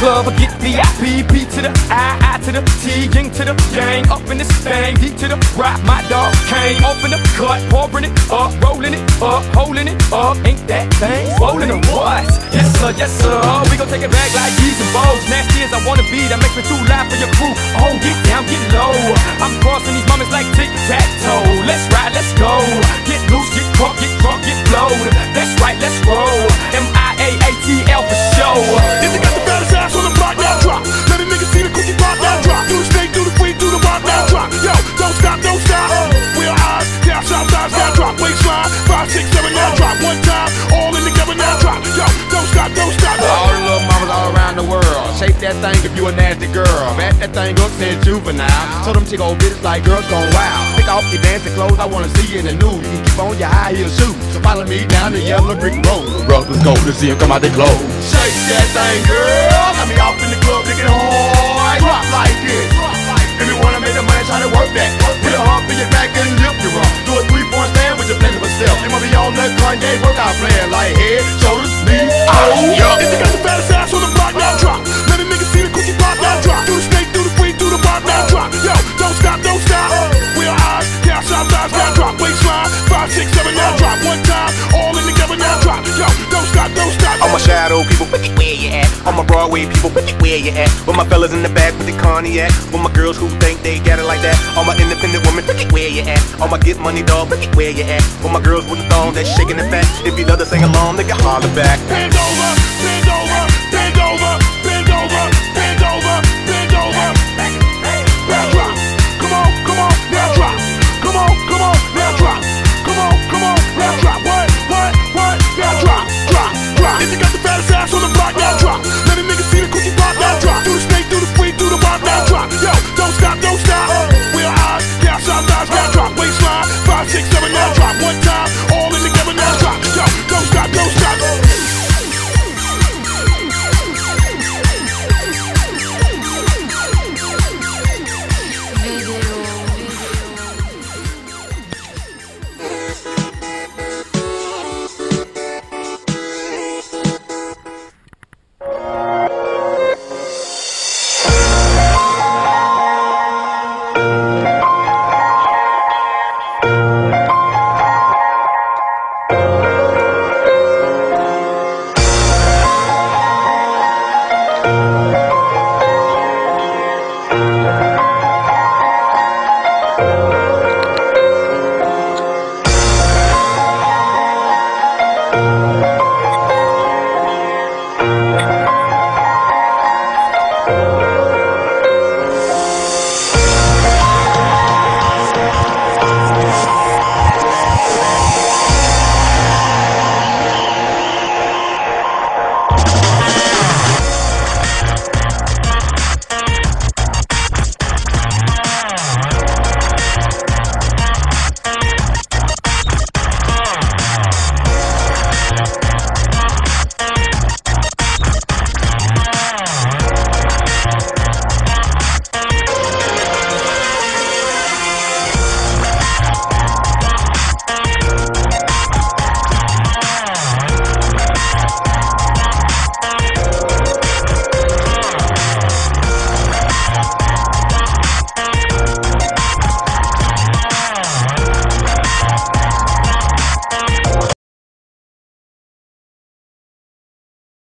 club, I get VIP, P to the I, I to the T, Ying to the gang, up in this thing, D to the rock, my dog came, open the cut, pouring it up, rolling it up, holding it up, ain't that thing swollen or what? Yes sir, yes sir, Oh, we gon' take it back like these and bows, nasty as I wanna be, that makes me too loud for your crew, oh get down, get low, I'm crossing these moments like tic-tac-toe, let's ride, let's go, get loose, get crunk, get drunk, get blowed, that's right, let's roll, that thing if you a nasty girl. Back that thing up, said juvenile. Told them chick old bitches like girls gone wild. Pick off your dancing clothes, I wanna see you in the nude. You keep on your high heel shoes. So follow me down the yellow brick road. Brothers go to see 'em come out their clothes. Shake that thing, girl. Got me off in the club, looking hard. Drop like this. Shadow people, it where you at. All my Broadway people, pick it where you at. With my fellas in the back with the cognac. With my girls who think they got it like that. All my independent women, it where you at. All my get money dog, it where you at. With my girls with the thong that's shaking the fat. If you love to sing along, nigga holler back. Hands over,